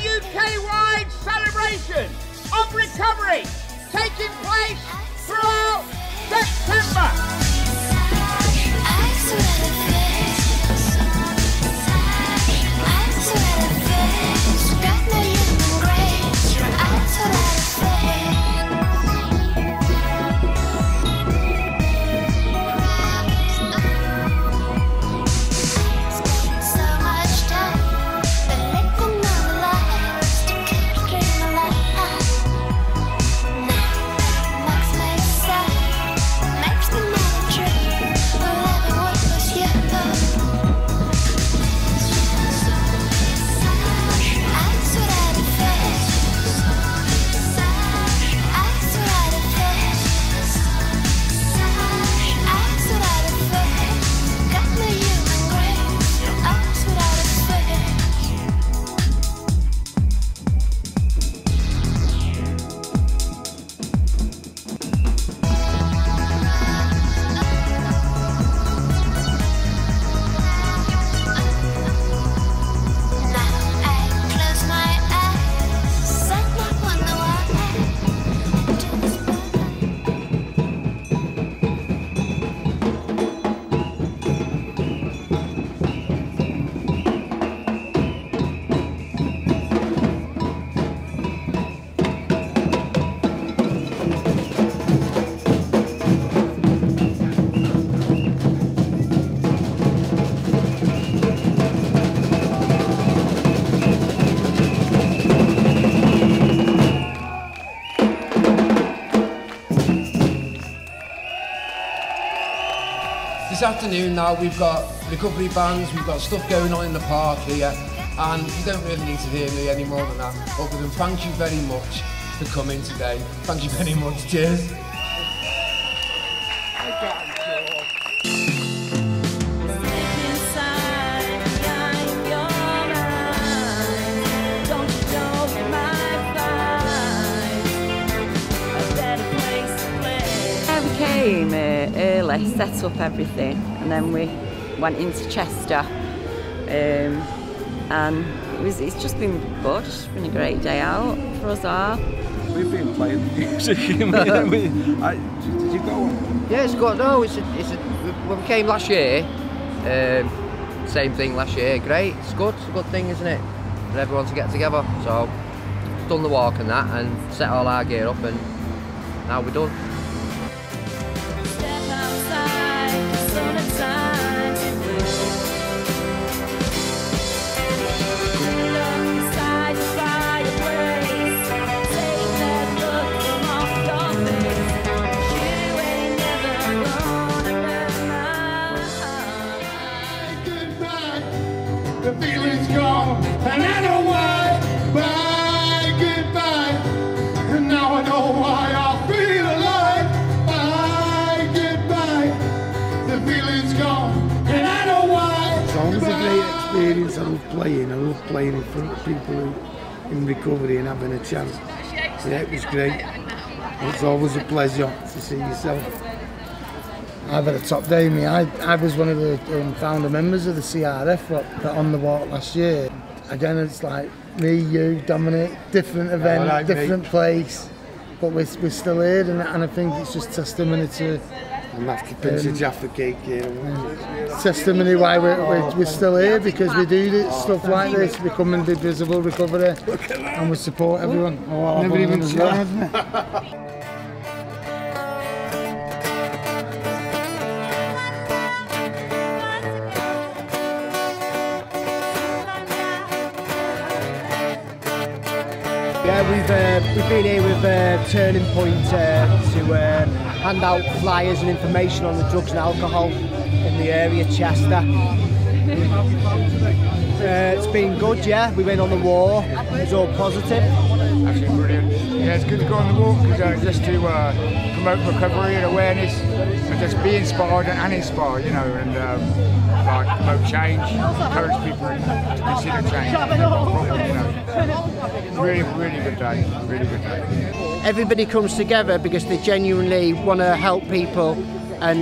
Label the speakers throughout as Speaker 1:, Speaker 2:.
Speaker 1: UK-wide celebration of recovery taking place throughout September.
Speaker 2: This afternoon now we've got recovery bands, we've got stuff going on in the park here and you don't really need to hear me any more than that other than thank you very much for coming today. Thank you very much, cheers.
Speaker 3: Set up everything, and then we went into Chester. Um, and it was, it's just been good. It's been a great day out for us all.
Speaker 4: We've been playing music. I mean, I, did you go?
Speaker 5: Yeah, it's good. No, it's a, it's a, when we came last year, um, same thing last year. Great, it's good. It's a good thing, isn't it? For everyone to get together. So, done the walk and that, and set all our gear up, and now we're done.
Speaker 6: Know why I feel alive. Bye, goodbye. The feeling's gone, and I know why.
Speaker 7: It's always a great experience. I love playing. I love playing in front of people who, in recovery and having a chance. Yeah, it was great. It's always a pleasure to see yourself. I've had a top day, me. I, I was one of the um, founder members of the CRF that, that on the walk last year. Again, it's like me, you, Dominic, different event,
Speaker 4: like me.
Speaker 7: different place, but we're, we're still here, and, and I think it's just testimony to
Speaker 4: I'm after pinch
Speaker 7: Um,
Speaker 4: of Jaffa cake here.
Speaker 7: testimony why we're, we're, we're still here because we do this, stuff like this, become invisible recovery, and we support everyone. Oh,
Speaker 4: Never even
Speaker 7: as
Speaker 8: Yeah, we've uh, we've been here with uh, Turning Point uh, to uh, hand out flyers and information on the drugs and alcohol in the area, Chester. Uh, it's been good, yeah. We went on the war. It was all positive.
Speaker 9: Absolutely brilliant. Yeah, it's good to go on the walk because uh, just to uh, promote recovery and awareness and just be inspired and inspire, you know, and um, like promote change, encourage people to consider change. You know. Really, really good day. Really good day.
Speaker 8: everybody comes together because they genuinely want to help people and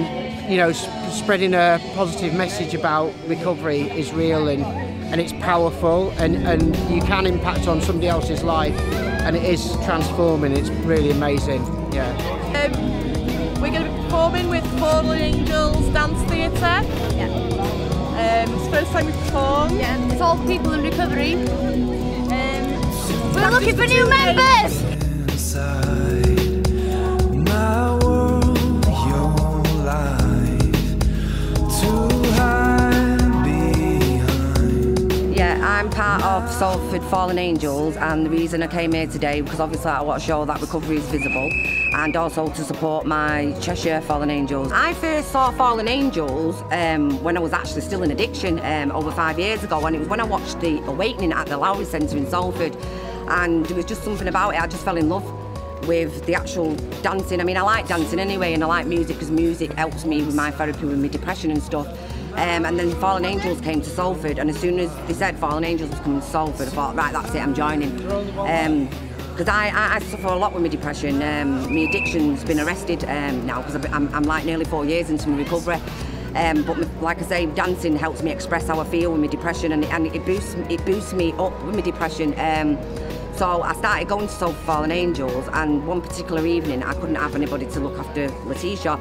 Speaker 8: you know sp- spreading a positive message about recovery is real and and it's powerful and, and you can impact on somebody else's life and it is transforming it's really amazing yeah
Speaker 10: Um, we're going to be performing with Fallen Angels Dance Theatre.
Speaker 11: Yeah.
Speaker 10: Um, it's the first time we've performed.
Speaker 11: Yeah, it's all people in recovery. We're looking for new members.
Speaker 12: My world, your life, too high behind.
Speaker 13: Yeah, I'm part of Salford Fallen Angels, and the reason I came here today because obviously I want to show that recovery is visible, and also to support my Cheshire Fallen Angels. I first saw Fallen Angels um, when I was actually still in addiction um, over five years ago, and it was when I watched the Awakening at the Lowry Centre in Salford, and there was just something about it. I just fell in love with the actual dancing. I mean, I like dancing anyway, and I like music because music helps me with my therapy, with my depression and stuff. Um, and then Fallen Angels came to Salford, and as soon as they said Fallen Angels was coming to Salford, I thought, right, that's it, I'm joining. Because I, I, I suffer a lot with my depression. Um, my addiction's been arrested um, now because I'm, I'm like nearly four years into my recovery. Um, but like I say, dancing helps me express how I feel with my depression, and, and it boosts it boosts me up with my depression. So I started going to Salford Fallen Angels, and one particular evening I couldn't have anybody to look after Letitia,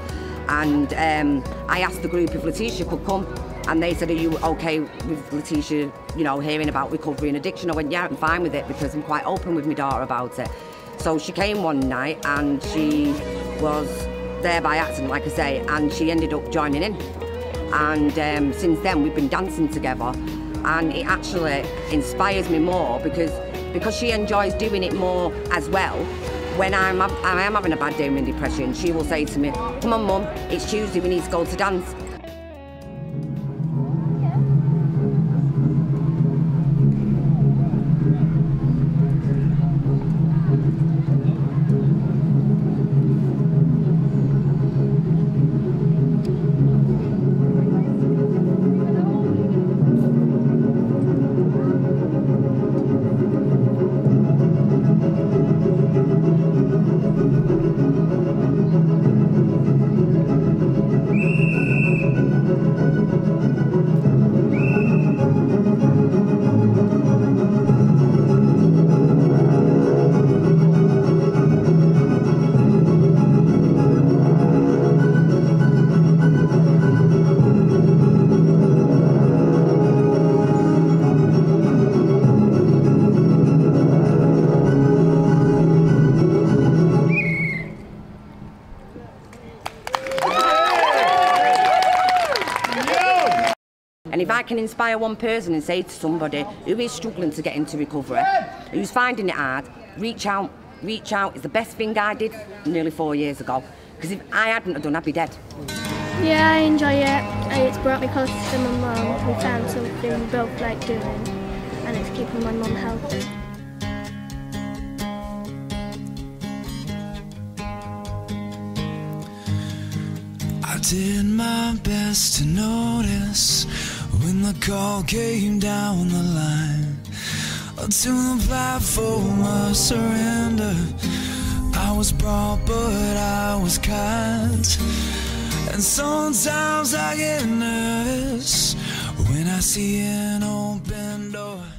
Speaker 13: and um, I asked the group if Letitia could come, and they said, "Are you okay with Letitia, you know, hearing about recovery and addiction?" I went, "Yeah, I'm fine with it because I'm quite open with my daughter about it." So she came one night, and she was there by accident, like I say, and she ended up joining in. And um, since then, we've been dancing together, and it actually inspires me more because because she enjoys doing it more as well. When I'm I am having a bad day with depression, she will say to me, "Come on, mum, it's Tuesday. We need to go to dance." And if I can inspire one person and say to somebody who is struggling to get into recovery, who's finding it hard, reach out. Reach out is the best thing I did nearly four years ago. Because if I hadn't have done, I'd be dead.
Speaker 14: Yeah, I enjoy it. It's brought me closer to my mum. We found something we both like doing, and it's keeping my mum healthy.
Speaker 12: I did my best to notice when the call came down the line to the platform of surrender. I was brought, but I was kind. And sometimes I get nervous when I see an open door.